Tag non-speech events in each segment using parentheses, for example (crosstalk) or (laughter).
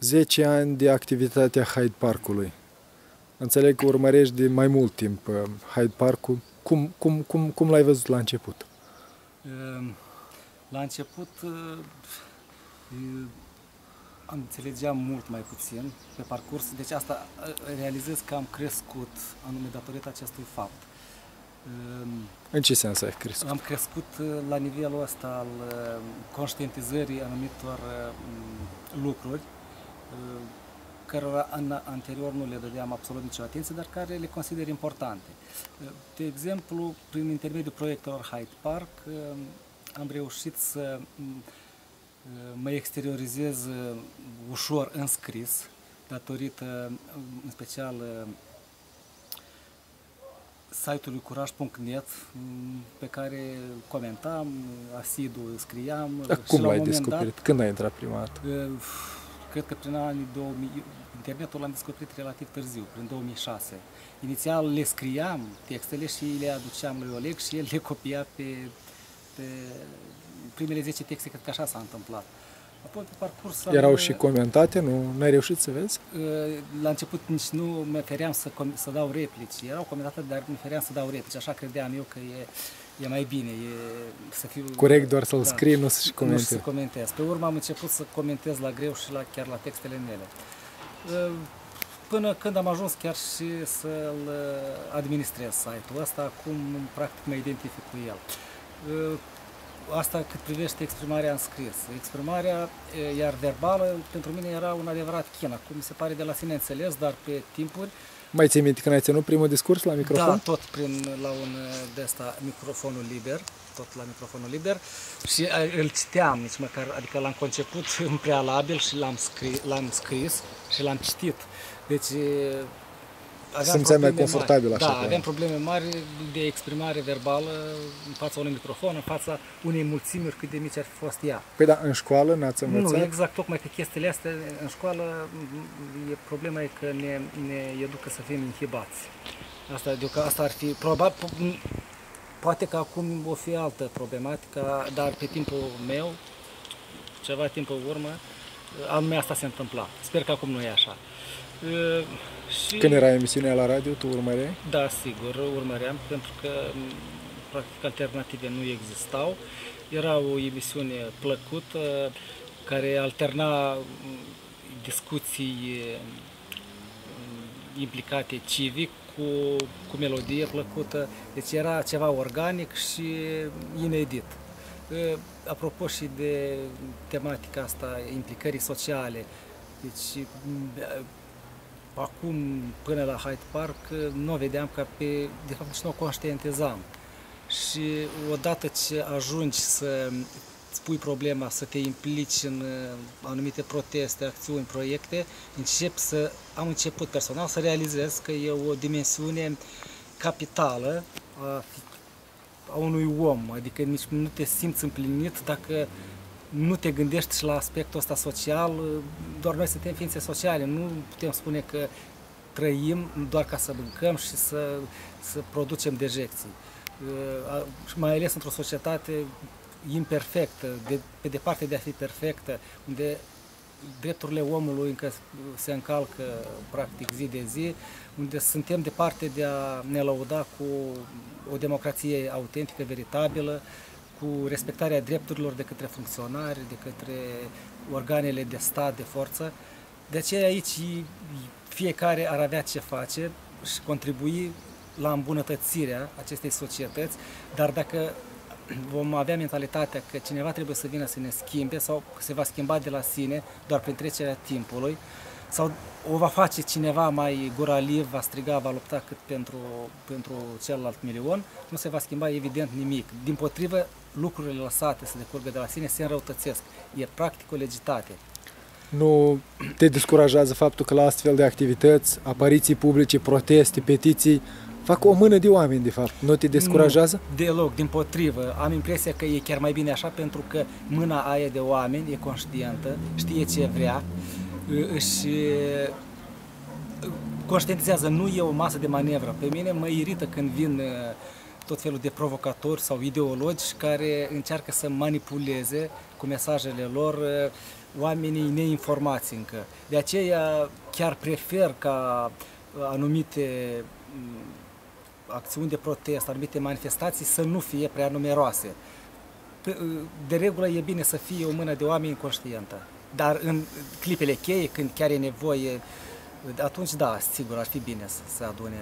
10 ani de activitatea Hyde Parkului. Înțeleg că urmărești de mai mult timp uh, Hyde Park-ul. Cum, cum, cum, cum l-ai văzut la început? Ehm, la început uh, am înțelegeam mult mai puțin pe parcurs, deci asta uh, realizez că am crescut anume datorită acestui fapt. Ehm, În ce sens ai crescut? Am crescut la nivelul ăsta al conștientizării anumitor lucruri cărora în anterior nu le dădeam absolut nicio atenție, dar care le consider importante. De exemplu, prin intermediul proiectelor Hyde Park am reușit să mă exteriorizez ușor în scris, datorită, în special, site-ului curaj.net pe care comentam, asidu scriam. Dar cum l-ai descoperit? Dat, Când ai intrat prima dată? Cred că prin anii 2000, internetul l-am descoperit relativ târziu, prin 2006. Inițial le scriam textele și le aduceam lui Oleg și el le copia pe, pe primele 10 texte, cred că așa s-a întâmplat. Apoi pe parcurs Erau și comentate, nu ai reușit să vezi? Uh, la început nici nu mă feream să, să dau replici. Erau comentate, dar mă feream să dau replici. Așa credeam eu că e, e mai bine, e să fiu... Corect, doar să-l da, scrii, nu să-și comentezi. Nu să comentez. Pe urmă am început să comentez la greu și la, chiar la textele mele. Uh, până când am ajuns chiar și să-l administrez site-ul ăsta, acum practic mă identific cu el. Uh, asta cât privește exprimarea în scris. Exprimarea, iar verbală, pentru mine era un adevărat chin. Acum mi se pare de la sine înțeles, dar pe timpuri mai ții minte când ai ținut primul discurs la microfon? Da, tot prin, la un de asta, microfonul liber, tot la microfonul liber și îl citeam nici măcar, adică l-am conceput în prealabil și l-am scris, l-am scris și l-am citit. Deci aveam mai confortabil mari. așa. Da, aveam probleme mari de exprimare verbală în fața unui microfon, în fața unei mulțimiri cât de mici ar fi fost ea. Păi da, în școală n-ați învățat? Nu, exact, tocmai că chestiile astea în școală, e, problema e că ne, ne educă să fim inhibați. Asta, adică asta ar fi, probabil, poate că acum o fi altă problematică, dar pe timpul meu, ceva timp în urmă, anume asta se întâmpla. Sper că acum nu e așa. Și... Când era emisiunea la radio, tu urmăreai? Da, sigur, urmăream, pentru că practic alternative nu existau. Era o emisiune plăcută care alterna discuții implicate civic cu, cu melodie plăcută, deci era ceva organic și inedit. Apropo și de tematica asta, implicării sociale, deci acum până la Hyde Park nu o vedeam ca pe, de fapt nici nu o conștientizam. Și odată ce ajungi să spui problema, să te implici în uh, anumite proteste, acțiuni, proiecte, încep să, am început personal să realizez că e o dimensiune capitală a, a unui om, adică nici nu te simți împlinit dacă nu te gândești și la aspectul ăsta social, doar noi suntem ființe sociale, nu putem spune că trăim doar ca să mâncăm și să, să producem dejecții. Uh, mai ales într-o societate imperfectă, de, pe departe de a fi perfectă, unde drepturile omului încă se încalcă practic zi de zi, unde suntem departe de a ne lăuda cu o democrație autentică, veritabilă, cu respectarea drepturilor de către funcționari, de către organele de stat, de forță. De aceea aici fiecare ar avea ce face și contribui la îmbunătățirea acestei societăți, dar dacă vom avea mentalitatea că cineva trebuie să vină să ne schimbe sau se va schimba de la sine doar prin trecerea timpului, sau o va face cineva mai guraliv, va striga, va lupta cât pentru, pentru celălalt milion, nu se va schimba evident nimic. Din potrivă, lucrurile lăsate să decurgă de la sine se înrăutățesc. E practic o legitate. Nu te descurajează faptul că la astfel de activități, apariții publice, proteste, petiții, fac o mână de oameni, de fapt. Nu te descurajează? Nu, deloc, din potrivă. Am impresia că e chiar mai bine așa, pentru că mâna aia de oameni e conștientă, știe ce vrea, își conștientizează, nu e o masă de manevră. Pe mine mă irită când vin tot felul de provocatori sau ideologi care încearcă să manipuleze cu mesajele lor oamenii neinformați încă. De aceea chiar prefer ca anumite mm, acțiuni de protest, anumite manifestații să nu fie prea numeroase. De regulă e bine să fie o mână de oameni conștientă. Dar în clipele cheie, când chiar e nevoie, atunci da, sigur, ar fi bine să se adune.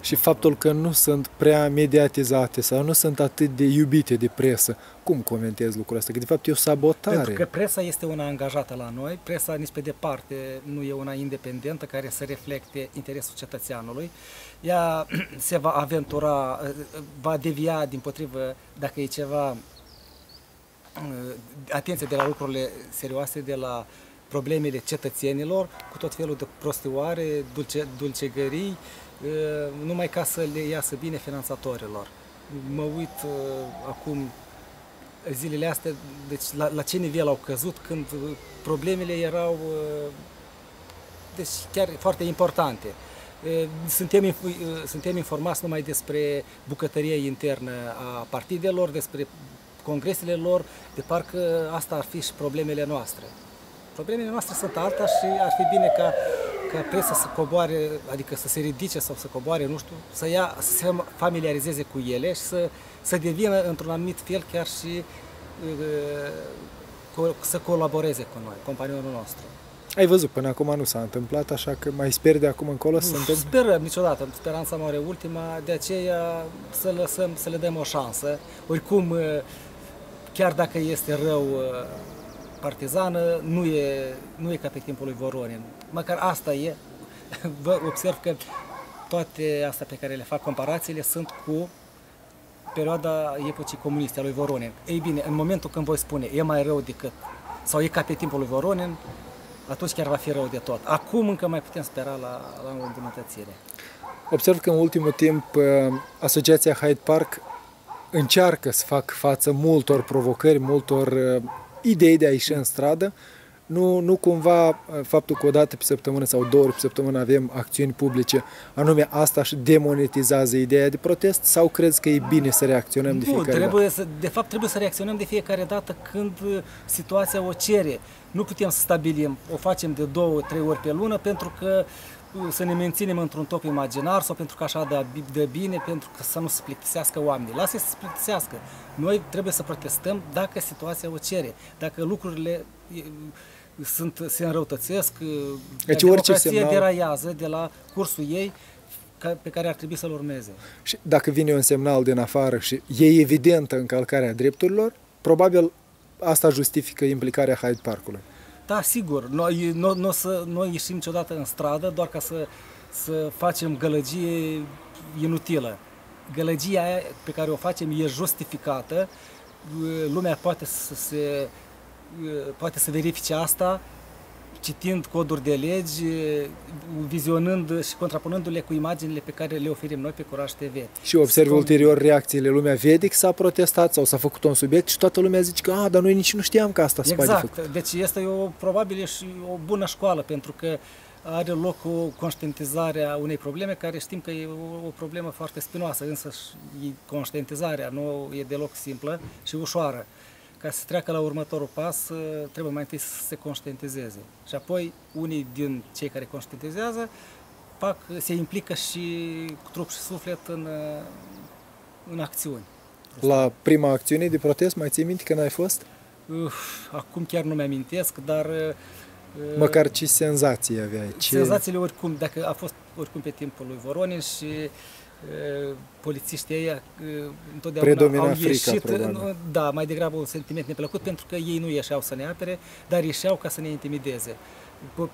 Și faptul că nu sunt prea mediatizate sau nu sunt atât de iubite de presă, cum comentezi lucrul ăsta? Că de fapt e o sabotare. Pentru că presa este una angajată la noi, presa nici pe departe nu e una independentă care să reflecte interesul cetățeanului. Ea (clears throat) se va aventura, va devia din potrivă dacă e ceva Uh, atenție de la lucrurile serioase, de la problemele cetățenilor, cu tot felul de prostioare, dulce, dulcegării, uh, numai ca să le iasă bine finanțatorilor. Mă uit uh, acum zilele astea, deci la, la ce nivel au căzut când problemele erau deci chiar foarte importante. Suntem, suntem informați numai despre bucătăria internă a partidelor, despre congresele lor, de parcă asta ar fi și problemele noastre. Problemele noastre sunt alta și ar fi bine ca, ca presa să coboare, adică să se ridice sau să coboare, nu știu, să, ia, să se familiarizeze cu ele și să, să devină într-un anumit fel chiar și uh, să colaboreze cu noi, companionul nostru. Ai văzut, până acum nu s-a întâmplat, așa că mai sper de acum încolo să se întâmple? Sperăm niciodată, speranța mare ultima, de aceea să, lăsăm, să le dăm o șansă. Oricum, uh, chiar dacă este rău uh, partizană, nu e, nu e ca pe timpul lui Voronin. Măcar asta e. (laughs) Vă observ că toate astea pe care le fac comparațiile sunt cu perioada epocii comuniste a lui Voronin. Ei bine, în momentul când voi spune e mai rău decât sau e ca pe timpul lui Voronin, atunci chiar va fi rău de tot. Acum încă mai putem spera la, la o îmbunătățire. Observ că în ultimul timp uh, Asociația Hyde Park încearcă să fac față multor provocări, multor uh, idei de a ieși în stradă, nu, nu cumva uh, faptul că o dată pe săptămână sau două ori pe săptămână avem acțiuni publice, anume asta și demonetizează ideea de protest sau crezi că e bine să reacționăm de fiecare trebuie dată? Să, de fapt trebuie să reacționăm de fiecare dată când uh, situația o cere. Nu putem să stabilim, o facem de două, trei ori pe lună pentru că să ne menținem într-un top imaginar sau pentru că așa de, de bine, pentru că să nu se plictisească oamenii. Lasă să se plictisească. Noi trebuie să protestăm dacă situația o cere, dacă lucrurile sunt, se înrăutățesc, deci orice semnal... deraiază de la cursul ei pe care ar trebui să-l urmeze. Și dacă vine un semnal din afară și e evidentă încălcarea drepturilor, probabil asta justifică implicarea Hyde Parkului. Da, sigur. Noi nu, nu să, noi ieșim niciodată în stradă doar ca să, să facem gălăgie inutilă. Gălăgia aia pe care o facem e justificată, lumea poate să se poate să verifice asta citind coduri de legi, vizionând și contrapunându-le cu imaginile pe care le oferim noi pe Curaj TV. Și observ Cum... ulterior reacțiile lumea, vede că s-a protestat sau s-a făcut un subiect și toată lumea zice că, a, dar noi nici nu știam că asta se exact. poate Deci este o, probabil și o bună școală, pentru că are loc o conștientizare a unei probleme care știm că e o, o problemă foarte spinoasă, însă și conștientizarea nu e deloc simplă și ușoară ca să treacă la următorul pas, ă, trebuie mai întâi să se conștientizeze. Și apoi, unii din cei care conștientizează fac, se implică și cu trup și suflet în, ă, în acțiuni. La prima acțiune de protest, mai ții minte când ai fost? Uf, acum chiar nu mi-amintesc, dar... Ă, Măcar ce senzații aveai? Ce... Senzațiile oricum, dacă a fost oricum pe timpul lui Voronin și polițiștii ăia întotdeauna au ieșit, frica, da, mai degrabă un sentiment neplăcut pentru că ei nu ieșeau să ne apere, dar ieșeau ca să ne intimideze.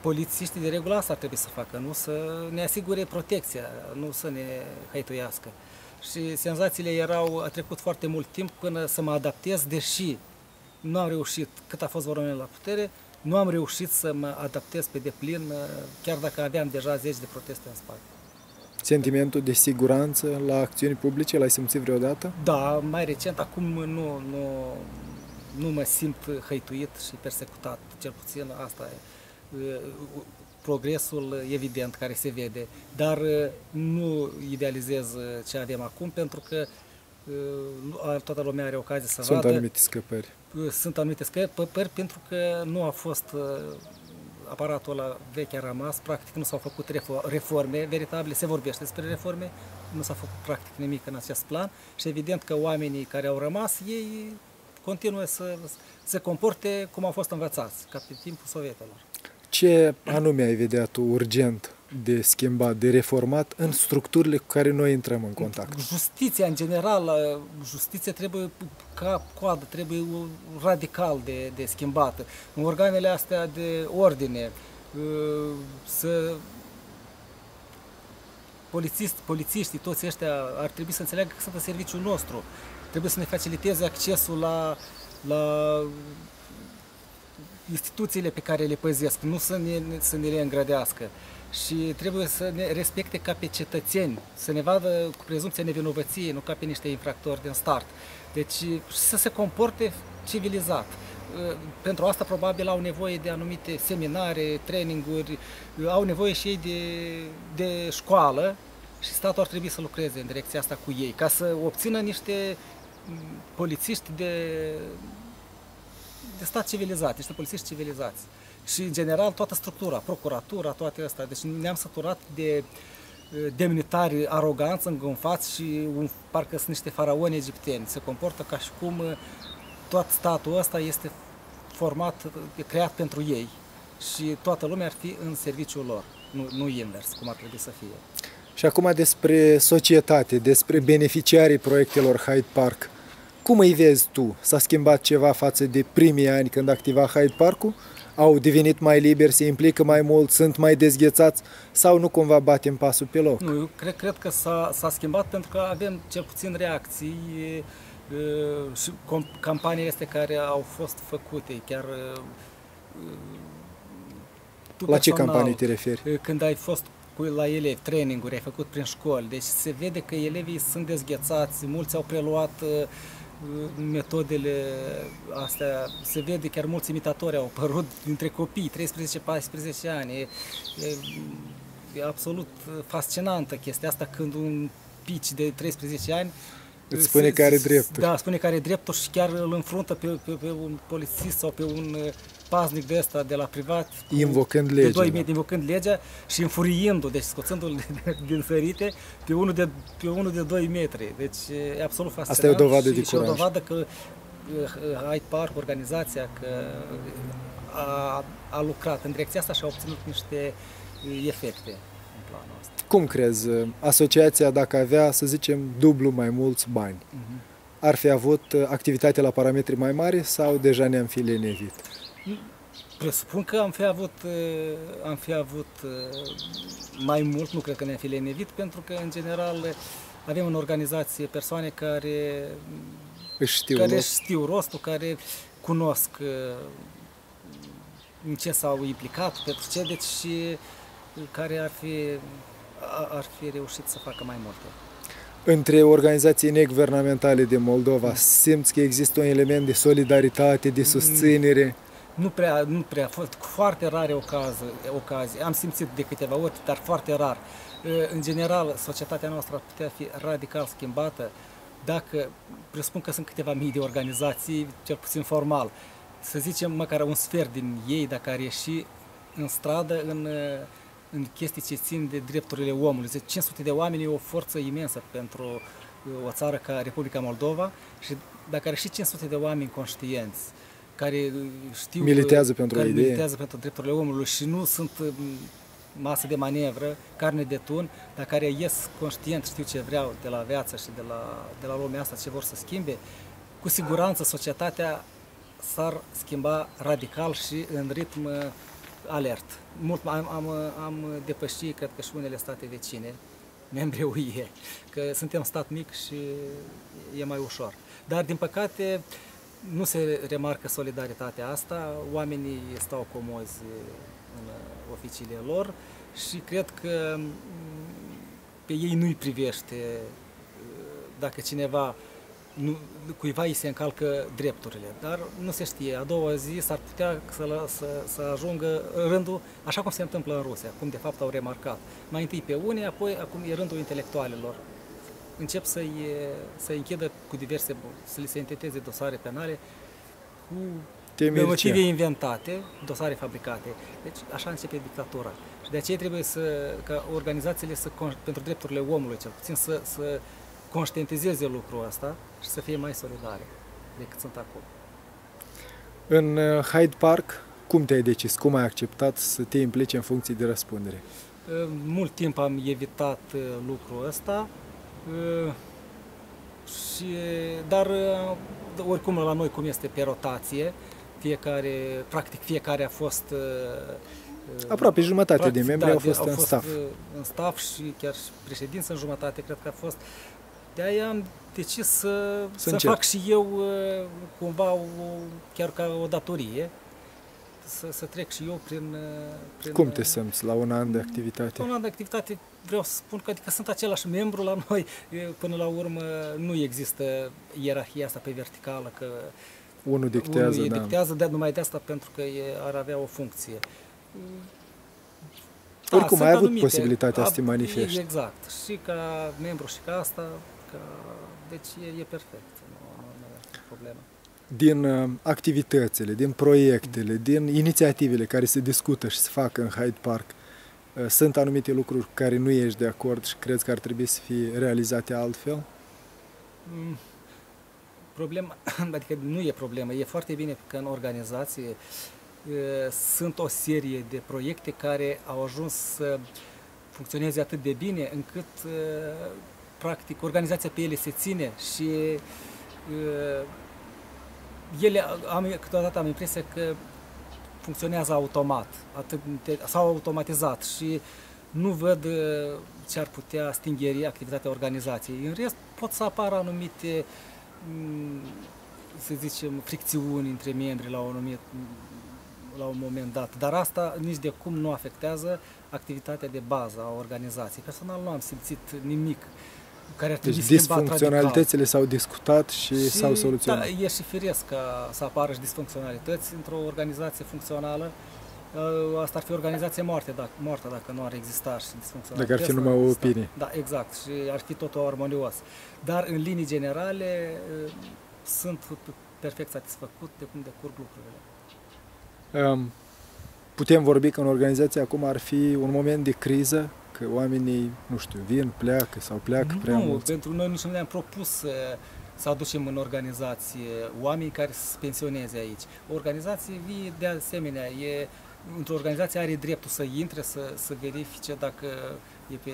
Polițiștii de regulă asta ar trebui să facă, nu să ne asigure protecția, nu să ne haituiască. Și senzațiile erau, a trecut foarte mult timp până să mă adaptez, deși nu am reușit, cât a fost Voronel la putere, nu am reușit să mă adaptez pe deplin, chiar dacă aveam deja zeci de proteste în spate. Sentimentul de siguranță la acțiuni publice l-ai simțit vreodată? Da, mai recent, acum nu, nu, nu mă simt hăituit și persecutat, cel puțin asta e progresul evident care se vede, dar nu idealizez ce avem acum pentru că toată lumea are ocazie să Sunt vadă. anumite scăpări. sunt anumite scăpări pentru că nu a fost aparatul ăla vechi a rămas, practic nu s-au făcut reforme veritabile, se vorbește despre reforme, nu s-a făcut practic nimic în acest plan și evident că oamenii care au rămas, ei continuă să se comporte cum au fost învățați, ca pe timpul sovietelor. Ce anume ai vedea tu urgent de schimbat, de reformat în structurile cu care noi intrăm în contact? Justiția, în general, justiția trebuie ca coadă, trebuie radical de, de schimbată. În organele astea de ordine, ă, să polițist, polițiștii, toți ăștia ar trebui să înțeleagă că sunt în serviciul nostru. Trebuie să ne faciliteze accesul la, la instituțiile pe care le păzesc, nu să ne, să ne le îngrădească și trebuie să ne respecte ca pe cetățeni, să ne vadă cu prezumția nevinovăției, nu ca pe niște infractori din start. Deci să se comporte civilizat. Uh, pentru asta probabil au nevoie de anumite seminare, traininguri, uh, au nevoie și ei de, de școală și statul ar trebui să lucreze în direcția asta cu ei, ca să obțină niște mm, polițiști de, de stat civilizat, niște polițiști civilizați și, în general, toată structura, procuratura, toate astea. Deci ne-am săturat de demnitari aroganți, îngânfați și un, parcă sunt niște faraoni egipteni. Se comportă ca și cum tot statul ăsta este format, creat pentru ei și toată lumea ar fi în serviciul lor, nu, nu invers, cum ar trebui să fie. Și acum despre societate, despre beneficiarii proiectelor Hyde Park. Cum îi vezi tu? S-a schimbat ceva față de primii ani când activa Hyde Park-ul? au devenit mai liberi, se implică mai mult, sunt mai dezghețați sau nu cumva batem pasul pe loc? Nu, eu cred, cred că s-a, s-a schimbat pentru că avem cel puțin reacții și campaniile astea care au fost făcute, chiar La ce campanii te referi? Când ai fost cu, la elevi, traininguri ai făcut prin școli, deci se vede că elevii sunt dezghețați, mulți au preluat uh, metodele astea, se vede chiar mulți imitatori au apărut dintre copii, 13-14 ani. E, e, e absolut fascinantă chestia asta când un pici de 13 ani Îți spune că are dreptul. Da, spune că are dreptul și chiar îl înfruntă pe, pe, pe un polițist sau pe un paznic de ăsta de la privat invocând legea, de 2 metri, da. invocând legea și înfuriindu-l, deci scoțându-l (laughs) din sărite pe unul de, pe unul de 2 metri. Deci e absolut fascinant. Asta e o dovadă și, de curaj. Și o dovadă că Hyde Park, organizația, că a, a lucrat în direcția asta și a obținut niște efecte în planul ăsta. Cum crezi, asociația dacă avea, să zicem, dublu mai mulți bani, uh-huh. ar fi avut activitate la parametri mai mari sau deja ne-am fi lenevit? Presupun că am fi avut, uh, am fi avut uh, mai mult, nu cred că ne-am fi lenevit, pentru că, în general, avem în organizație persoane care își știu, care rost. știu rostul, care cunosc uh, în ce s-au implicat, pentru ce, deci și care ar fi, ar fi reușit să facă mai multe. Între organizații neguvernamentale de Moldova, simți că există un element de solidaritate, de susținere? Mm nu prea, nu prea, a fost cu foarte rare ocazii, ocazii. Am simțit de câteva ori, dar foarte rar. În general, societatea noastră ar putea fi radical schimbată dacă, presupun că sunt câteva mii de organizații, cel puțin formal, să zicem măcar un sfert din ei, dacă ar ieși în stradă, în, în chestii ce țin de drepturile omului. 500 de oameni e o forță imensă pentru o țară ca Republica Moldova și dacă ar ieși 500 de oameni conștienți, care știu militează pentru care idee. militează pentru drepturile omului și nu sunt mm, masă de manevră, carne de tun, dar care ies conștient, știu ce vreau de la viață și de la, de la lumea asta, ce vor să schimbe, cu siguranță societatea s-ar schimba radical și în ritm uh, alert. Mult am, am, am depășit, cred că și unele state vecine, membri UE, că suntem stat mic și e mai ușor. Dar, din păcate, nu se remarcă solidaritatea asta, oamenii stau comozi în oficiile lor și cred că mm, pe ei nu-i privește dacă cineva nu, cuiva îi se încalcă drepturile, dar nu se știe. A doua zi s-ar putea să, să, să ajungă rândul, așa cum se întâmplă în Rusia, cum de fapt au remarcat. Mai întâi pe unii, apoi acum e rândul intelectualilor încep să-i, să închidă cu diverse, să li se înteteze dosare penale cu Te motive inventate, dosare fabricate. Deci așa începe dictatura. Și de aceea trebuie să, ca organizațiile să, pentru drepturile omului, cel puțin, să, să conștientizeze lucrul ăsta și să fie mai solidare decât sunt acum. În uh, Hyde Park, cum te-ai decis? Cum ai acceptat să te implici în funcții de răspundere? Mult timp am evitat uh, lucrul ăsta, uh, și, dar oricum la noi cum este pe rotație, fiecare, practic fiecare a fost Aproape jumătate practic, de membri da, au fost, au în fost staff. în staff și chiar și președință în jumătate, cred că a fost. De aia am decis să, să, să fac și eu cumva o, chiar ca o datorie să, să trec și eu prin, prin... Cum te simți la un an de activitate? La un an de activitate vreau să spun că adică sunt același membru la noi. Până la urmă nu există ierarhia asta pe verticală, că unul dictează, unul da. dictează de, numai de asta pentru că e, ar avea o funcție. Da, Oricum, ai avut anumite, posibilitatea să te manifesti. Exact. Și ca membru și ca asta, ca... deci e, e perfect. Nu, nu, nu e problemă. Din uh, activitățile, din proiectele, din inițiativele care se discută și se fac în Hyde Park, uh, sunt anumite lucruri cu care nu ești de acord și crezi că ar trebui să fie realizate altfel? Mm. Problema, (laughs) adică nu e problemă, e foarte bine că în organizație sunt o serie de proiecte care au ajuns să funcționeze atât de bine încât practic organizația pe ele se ține și ele, am, câteodată am impresia că funcționează automat, atât, s-au automatizat și nu văd ce ar putea stingeri activitatea organizației. În rest, pot să apară anumite, să zicem, fricțiuni între membri la un anumit la un moment dat. Dar asta nici de cum nu afectează activitatea de bază a organizației. Personal nu am simțit nimic care ar trebui deci disfuncționalitățile s-au discutat și, și s-au soluționat. Da, e și firesc ca să apară și disfuncționalități într-o organizație funcțională. Uh, asta ar fi o organizație moarte, dacă, moartă dacă nu ar exista și disfuncționalități. Dacă ar fi numai o opinie. Da, exact. Și ar fi totul armonios. Dar în linii generale uh, sunt perfect satisfăcut de cum decurg lucrurile. Putem vorbi că în organizație acum ar fi un moment de criză, că oamenii, nu știu, vin, pleacă sau pleacă nu, prea mult. pentru noi nici nu ne-am propus să, să aducem în organizație oameni care să se pensioneze aici. O organizație vie de asemenea, e, într-o organizație are dreptul să intre, să, să verifice dacă e pe,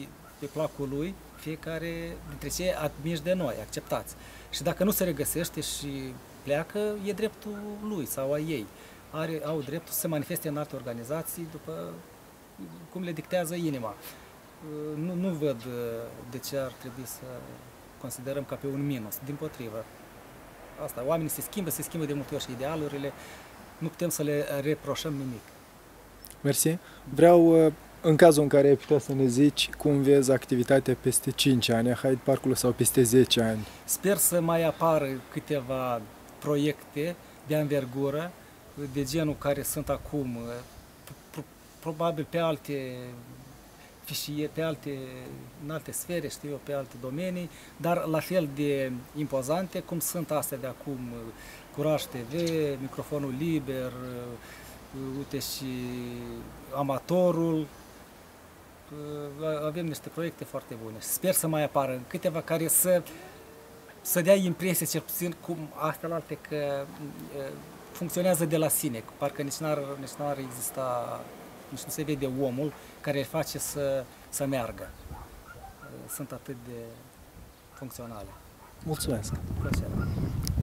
e pe placul lui, fiecare dintre cei admiși de noi, acceptați. Și dacă nu se regăsește și pleacă, e dreptul lui sau a ei. Are, au dreptul să se manifeste în alte organizații după cum le dictează inima. Nu, nu văd uh, de ce ar trebui să considerăm ca pe un minus, din potrivă. Asta, oamenii se schimbă, se schimbă de multe ori și idealurile, nu putem să le reproșăm nimic. Mersi. Vreau, uh, în cazul în care ai putea să ne zici cum vezi activitatea peste 5 ani a Hyde Parkului sau peste 10 ani. Sper să mai apară câteva proiecte de anvergură, de genul care sunt acum, probabil pe alte fișier, pe alte, în alte sfere, știu eu, pe alte domenii, dar la fel de impozante cum sunt astea de acum, Curaj TV, microfonul liber, uite și amatorul, avem niște proiecte foarte bune. Sper să mai apară câteva care să să dea impresia, cel puțin, cum astea alte că funcționează de la sine, parcă nici n-ar, nici n-ar exista, nici nu se vede omul care îl face să, să meargă. Sunt atât de funcționale. Mulțumesc! Plăcere!